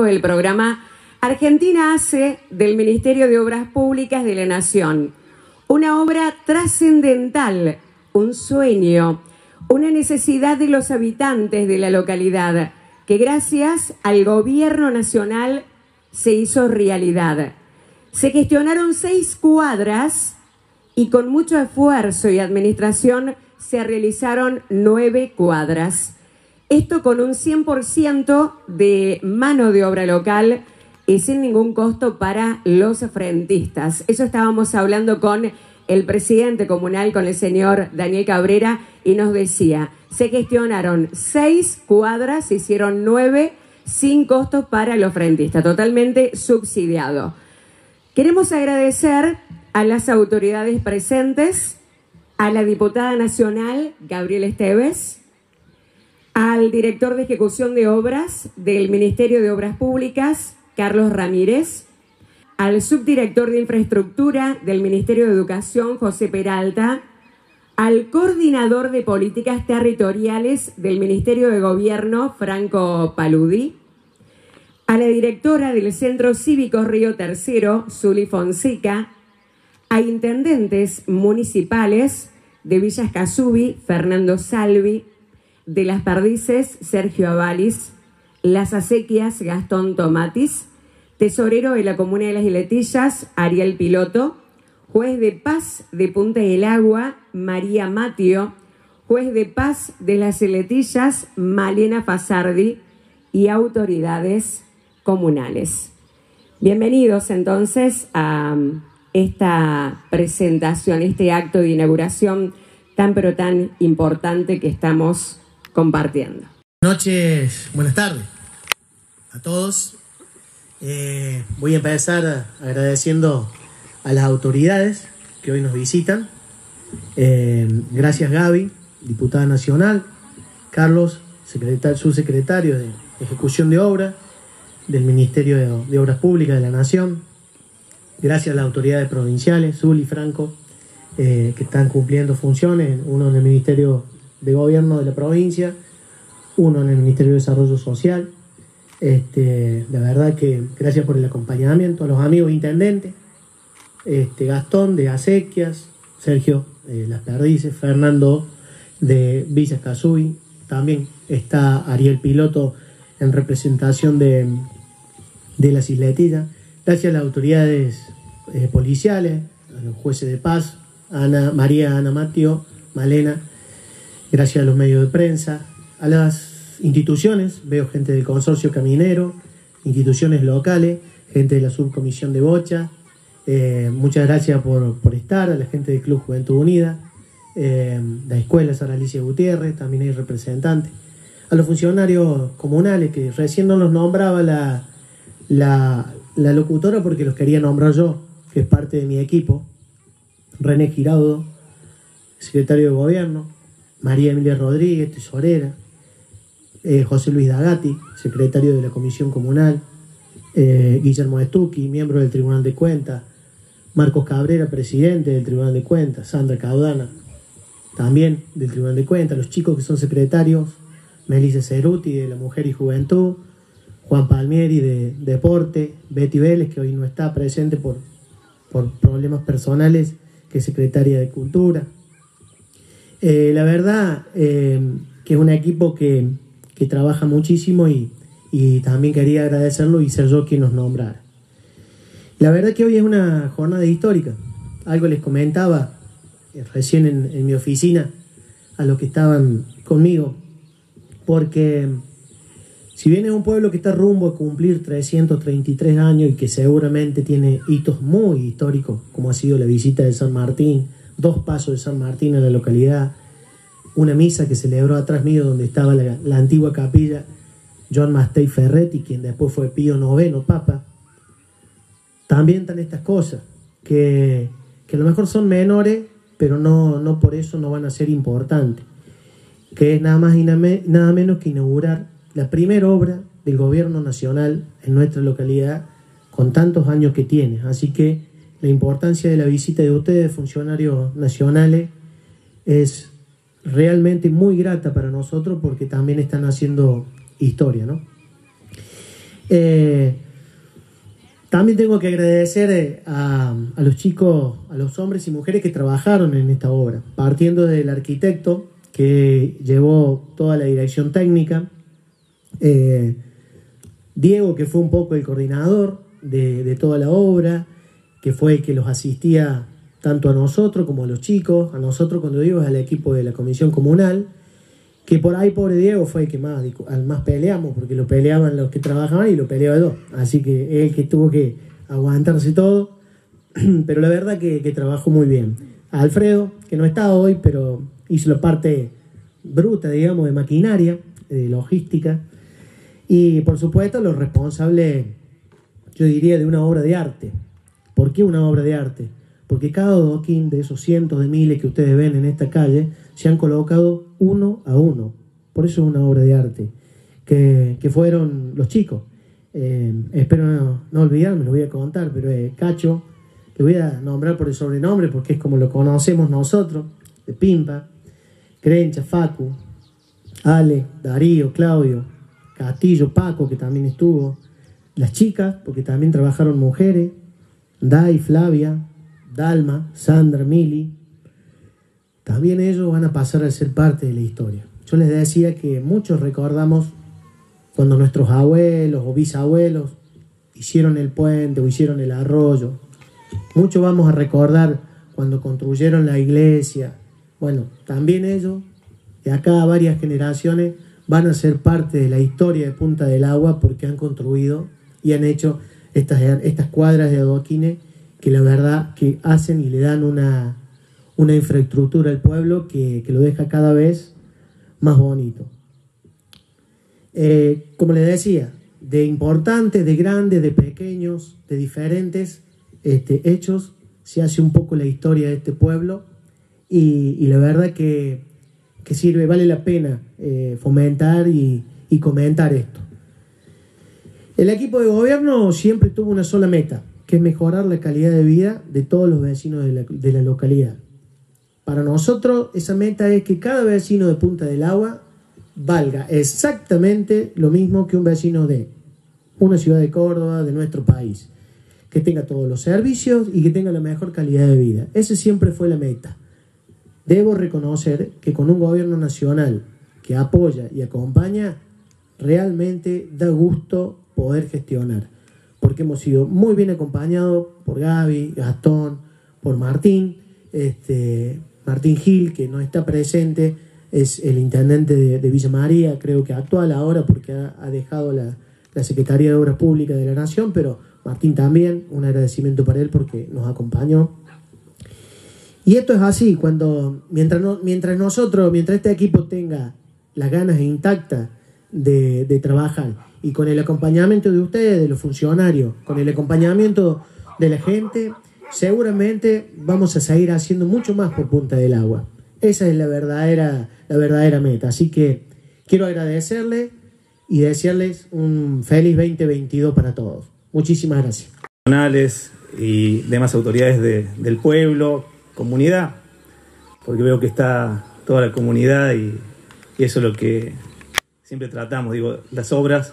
marco del programa Argentina hace del Ministerio de Obras Públicas de la Nación una obra trascendental, un sueño, una necesidad de los habitantes de la localidad que gracias al gobierno nacional se hizo realidad. Se gestionaron seis cuadras y con mucho esfuerzo y administración se realizaron nueve cuadras. Esto con un 100% de mano de obra local y sin ningún costo para los frentistas. Eso estábamos hablando con el presidente comunal, con el señor Daniel Cabrera, y nos decía, se gestionaron seis cuadras, se hicieron nueve sin costos para los frentistas, totalmente subsidiado. Queremos agradecer a las autoridades presentes, a la diputada nacional Gabriel Esteves, al director de ejecución de obras del Ministerio de Obras Públicas, Carlos Ramírez, al subdirector de infraestructura del Ministerio de Educación, José Peralta, al coordinador de políticas territoriales del Ministerio de Gobierno, Franco Paludi, a la directora del Centro Cívico Río Tercero, Zuli Fonseca, a intendentes municipales de Villas Casubi, Fernando Salvi, de Las Perdices, Sergio Avalis, Las Acequias, Gastón Tomatis, tesorero de la Comuna de las Giletillas, Ariel Piloto, juez de paz de Punta del Agua, María Matio, juez de paz de las Giletillas, Malena Fasardi y autoridades comunales. Bienvenidos entonces a esta presentación, este acto de inauguración tan pero tan importante que estamos compartiendo. Noches, buenas tardes a todos. Eh, voy a empezar agradeciendo a las autoridades que hoy nos visitan. Eh, gracias Gaby, diputada nacional, Carlos, secretario, subsecretario de Ejecución de Obra del Ministerio de, de Obras Públicas de la Nación, gracias a las autoridades provinciales, Zul y Franco, eh, que están cumpliendo funciones, uno en el Ministerio de Gobierno de la provincia, uno en el Ministerio de Desarrollo Social. Este, la verdad que gracias por el acompañamiento a los amigos intendentes, este, Gastón de Acequias, Sergio de Las Perdices, Fernando de Villas Casuy, también está Ariel Piloto en representación de, de las isletillas. Gracias a las autoridades eh, policiales, a los jueces de paz, Ana, María Ana Matio, Malena, gracias a los medios de prensa, a las instituciones, veo gente del consorcio caminero, instituciones locales, gente de la subcomisión de Bocha, eh, muchas gracias por, por, estar, a la gente del Club Juventud Unida, eh, la escuela Sara Alicia Gutiérrez, también hay representantes, a los funcionarios comunales que recién no los nombraba la, la, la locutora porque los quería nombrar yo, que es parte de mi equipo, René Giraudo, secretario de gobierno, María Emilia Rodríguez, tesorera, eh, José Luis Dagati, secretario de la Comisión Comunal, eh, Guillermo Estuqui, miembro del Tribunal de Cuentas, Marcos Cabrera, presidente del Tribunal de Cuentas, Sandra Caudana, también del Tribunal de Cuentas, los chicos que son secretarios, Melissa Ceruti de la Mujer y Juventud, Juan Palmieri de Deporte, Betty Vélez, que hoy no está presente por, por problemas personales, que es secretaria de Cultura. Eh, la verdad eh, que es un equipo que, que trabaja muchísimo y, y, también quería agradecerlo y ser yo quien nos nombrara. La verdad que hoy es una jornada histórica. Algo les comentaba eh, recién en, en mi oficina a los que estaban conmigo, porque si bien es un pueblo que está rumbo a cumplir 333 años y que seguramente tiene hitos muy históricos, como ha sido la visita de San Martín, dos pasos de San Martín en la localidad, una misa que celebró atrás mío donde estaba la, antigua capilla John Mastei Ferretti, quien después fue Pío IX Papa, también están estas cosas, que, que a lo mejor son menores, pero no, no por eso no van a ser importantes, que es nada más y nada menos que inaugurar la primera obra del gobierno nacional en nuestra localidad con tantos años que tiene. Así que la importancia de la visita de ustedes, funcionarios nacionales, es realmente muy grata para nosotros porque también están haciendo historia. ¿no? Eh, también tengo que agradecer eh, a, los chicos, a los hombres y mujeres que trabajaron en esta obra, partiendo del arquitecto que llevó toda la dirección técnica, eh, Diego que fue un poco el coordinador de, toda la obra, que fue el que los asistía tanto a nosotros como a los chicos, a nosotros cuando digo al equipo de la comisión comunal, que por ahí pobre Diego fue el que más, al más peleamos, porque lo peleaban los que trabajaban y lo peleaba yo. Así que él que tuvo que aguantarse todo, pero la verdad que, que trabajó muy bien. A Alfredo, que no está hoy, pero hizo la parte bruta, digamos, de maquinaria, de logística, y por supuesto los responsables, yo diría, de una obra de arte. ¿Por qué una obra de arte? Porque cada doquín de esos cientos de miles que ustedes ven en esta calle se han colocado uno a uno. Por eso es una obra de arte, que, que fueron los chicos. Eh, espero no, olvidarme, lo voy a contar, pero eh, Cacho, le voy a nombrar por el sobrenombre porque es como lo conocemos nosotros, de Pimpa, Crencha, Facu, Ale, Darío, Claudio, Castillo, Paco, que también estuvo, las chicas, porque también trabajaron mujeres, Dai, Flavia, Dalma, Sandra, Mili, también ellos van a pasar a ser parte de la historia. Yo les decía que muchos recordamos cuando nuestros abuelos o bisabuelos hicieron el puente o hicieron el arroyo. Muchos vamos a recordar cuando construyeron la iglesia. Bueno, también ellos, de acá varias generaciones, van a ser parte de la historia de Punta del Agua porque han construido y han hecho estas, estas cuadras de adoquines que la verdad que hacen y le dan una, una infraestructura al pueblo que, que, lo deja cada vez más bonito. Eh, como les decía, de importantes, de grandes, de pequeños, de diferentes este, hechos, se hace un poco la historia de este pueblo y, y la verdad que, que, sirve, vale la pena eh, fomentar y, y comentar esto. El equipo de gobierno siempre tuvo una sola meta, que es mejorar la calidad de vida de todos los vecinos de la, de la localidad. Para nosotros esa meta es que cada vecino de Punta del Agua valga exactamente lo mismo que un vecino de una ciudad de Córdoba, de nuestro país. Que tenga todos los servicios y que tenga la mejor calidad de vida. Esa siempre fue la meta. Debo reconocer que con un gobierno nacional que apoya y acompaña, realmente da gusto poder gestionar. Porque hemos sido muy bien acompañados por Gaby, Gastón, por Martín, este, Martín Gil, que no está presente, es el intendente de, Villa María, creo que actual ahora porque ha, dejado la, la, Secretaría de Obras Públicas de la Nación, pero Martín también, un agradecimiento para él porque nos acompañó. Y esto es así, cuando mientras, mientras nosotros, mientras este equipo tenga las ganas intactas de, trabajar y con el acompañamiento de ustedes, de los funcionarios, con el acompañamiento de la gente, seguramente vamos a seguir haciendo mucho más por Punta del Agua. Esa es la verdadera, la verdadera meta. Así que quiero agradecerle y desearles un feliz 2022 para todos. Muchísimas gracias. Y demás autoridades de, del pueblo, comunidad, porque veo que está toda la comunidad y, y eso es lo que siempre tratamos. Digo, las obras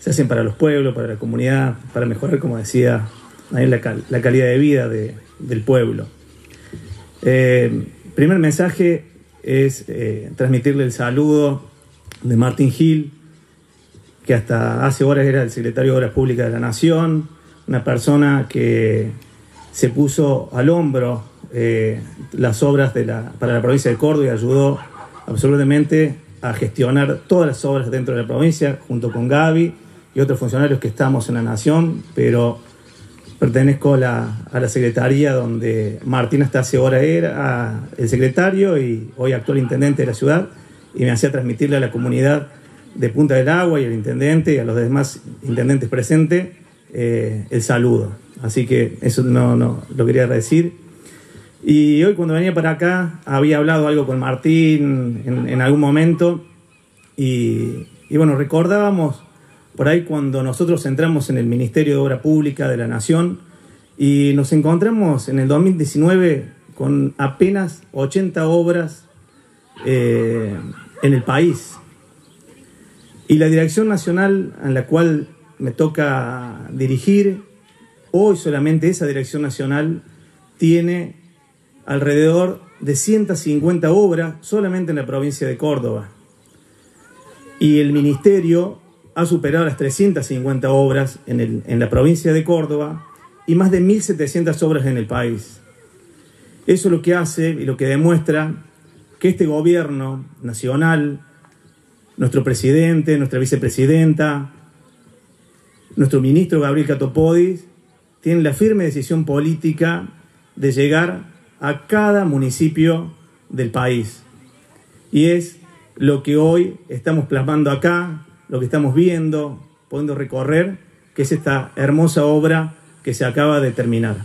se hacen para los pueblos, para la comunidad, para mejorar, como decía la, cal la calidad de vida de, del pueblo. Eh, primer mensaje es eh, transmitirle el saludo de Martín Gil, que hasta hace horas era el secretario de Obras Públicas de la Nación, una persona que se puso al hombro eh, las obras de la, para la provincia de Córdoba y ayudó absolutamente a gestionar todas las obras dentro de la provincia, junto con Gaby y otros funcionarios que estamos en la Nación, pero pertenezco a la, a la secretaría donde Martín hasta hace hora era el secretario y hoy actual intendente de la ciudad y me hacía transmitirle a la comunidad de Punta del Agua y al intendente y a los demás intendentes presentes eh, el saludo. Así que eso no, no lo quería decir. Y hoy cuando venía para acá había hablado algo con Martín en, algún momento y, bueno, recordábamos por ahí cuando nosotros entramos en el Ministerio de Obra Pública de la Nación y nos encontramos en el 2019 con apenas 80 obras eh, en el país. Y la dirección nacional en la cual me toca dirigir. Hoy solamente esa dirección nacional tiene alrededor de 150 obras solamente en la provincia de Córdoba. Y el ministerio ha superado las 350 obras en, en la provincia de Córdoba y más de 1.700 obras en el país. Eso es lo que hace y lo que demuestra que este gobierno nacional, nuestro presidente, nuestra vicepresidenta, nuestro ministro Gabriel Catopodis, tienen la firme decisión política de llegar a cada municipio del país. Y es lo que hoy estamos plasmando acá, lo que estamos viendo, pudiendo recorrer, que es esta hermosa obra que se acaba de terminar.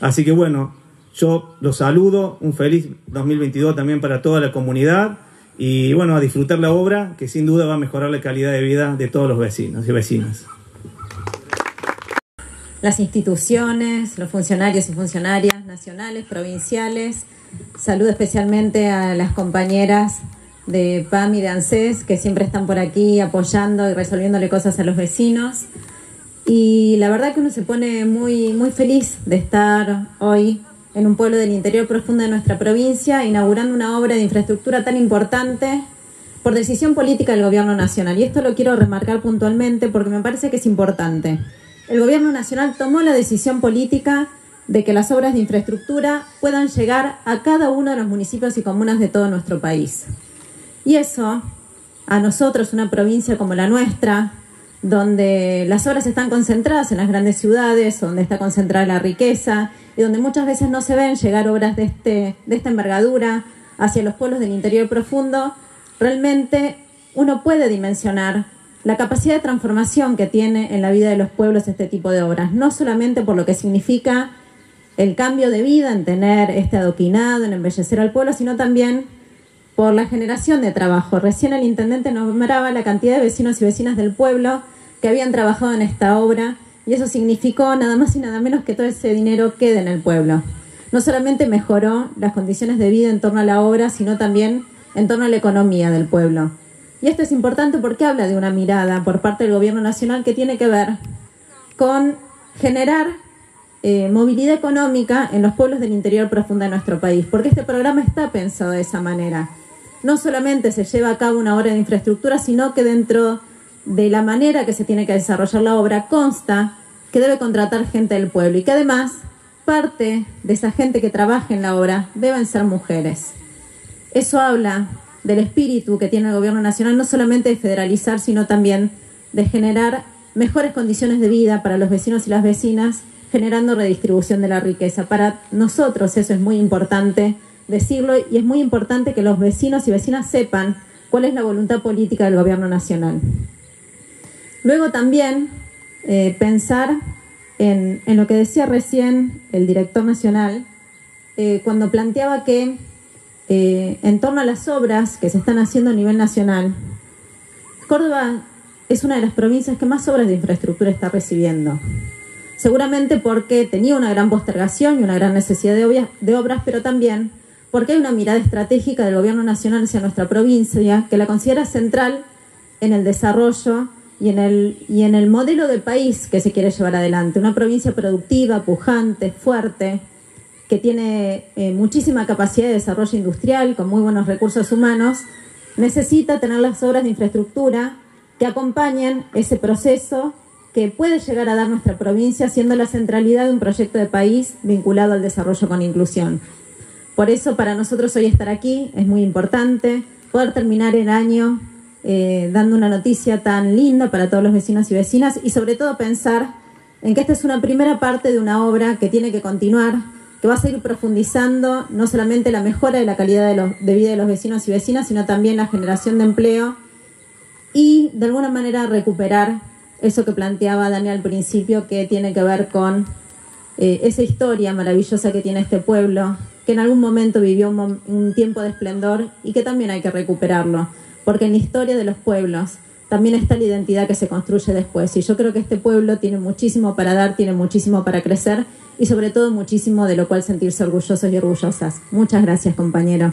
Así que bueno, yo los saludo, un feliz 2022 también para toda la comunidad y bueno, a disfrutar la obra que sin duda va a mejorar la calidad de vida de todos los vecinos y vecinas. Las instituciones, los funcionarios y funcionarias nacionales, provinciales, saludo especialmente a las compañeras de PAM y de ANSES que siempre están por aquí apoyando y resolviéndole cosas a los vecinos. Y la verdad que uno se pone muy, muy feliz de estar hoy en un pueblo del interior profundo de nuestra provincia, inaugurando una obra de infraestructura tan importante por decisión política del Gobierno Nacional. Y esto lo quiero remarcar puntualmente porque me parece que es importante. El Gobierno Nacional tomó la decisión política de que las obras de infraestructura puedan llegar a cada uno de los municipios y comunas de todo nuestro país. Y eso, a nosotros, una provincia como la nuestra, donde las obras están concentradas en las grandes ciudades, donde está concentrada la riqueza y donde muchas veces no se ven llegar obras de, este, de esta envergadura hacia los pueblos del interior profundo, realmente uno puede dimensionar la capacidad de transformación que tiene en la vida de los pueblos este tipo de obras, no solamente por lo que significa el cambio de vida en tener este adoquinado, en embellecer al pueblo, sino también por la generación de trabajo. Recién el intendente nombraba la cantidad de vecinos y vecinas del pueblo que habían trabajado en esta obra y eso significó nada más y nada menos que todo ese dinero quede en el pueblo. No solamente mejoró las condiciones de vida en torno a la obra, sino también en torno a la economía del pueblo. Y esto es importante porque habla de una mirada por parte del Gobierno Nacional que tiene que ver con generar eh, movilidad económica en los pueblos del interior profundo de nuestro país, porque este programa está pensado de esa manera. No solamente se lleva a cabo una obra de infraestructura, sino que dentro de la manera que se tiene que desarrollar la obra consta que debe contratar gente del pueblo y que además parte de esa gente que trabaja en la obra deben ser mujeres. Eso habla del espíritu que tiene el gobierno nacional, no solamente de federalizar, sino también de generar mejores condiciones de vida para los vecinos y las vecinas, generando redistribución de la riqueza. Para nosotros eso es muy importante decirlo y es muy importante que los vecinos y vecinas sepan cuál es la voluntad política del gobierno nacional. Luego también eh, pensar en, lo que decía recién el director nacional, eh, cuando planteaba que eh, en torno a las obras que se están haciendo a nivel nacional, Córdoba es una de las provincias que más obras de infraestructura está recibiendo. Seguramente porque tenía una gran postergación y una gran necesidad de, obras, pero también porque hay una mirada estratégica del Gobierno Nacional hacia nuestra provincia que la considera central en el desarrollo y en el, y en el modelo de país que se quiere llevar adelante. Una provincia productiva, pujante, fuerte, que tiene eh, muchísima capacidad de desarrollo industrial, con muy buenos recursos humanos, necesita tener las obras de infraestructura que acompañen ese proceso que puede llegar a dar nuestra provincia, siendo la centralidad de un proyecto de país vinculado al desarrollo con inclusión. Por eso para nosotros hoy estar aquí es muy importante, poder terminar el año eh, dando una noticia tan linda para todos los vecinos y vecinas y sobre todo pensar en que esta es una primera parte de una obra que tiene que continuar, que va a seguir profundizando no solamente la mejora de la calidad de, de vida de los vecinos y vecinas, sino también la generación de empleo y de alguna manera recuperar eso que planteaba Daniel al principio, que tiene que ver con eh, esa historia maravillosa que tiene este pueblo, que en algún momento vivió un tiempo de esplendor y que también hay que recuperarlo porque en la historia de los pueblos también está la identidad que se construye después. Y yo creo que este pueblo tiene muchísimo para dar, tiene muchísimo para crecer y sobre todo muchísimo de lo cual sentirse orgullosos y orgullosas. Muchas gracias, compañero.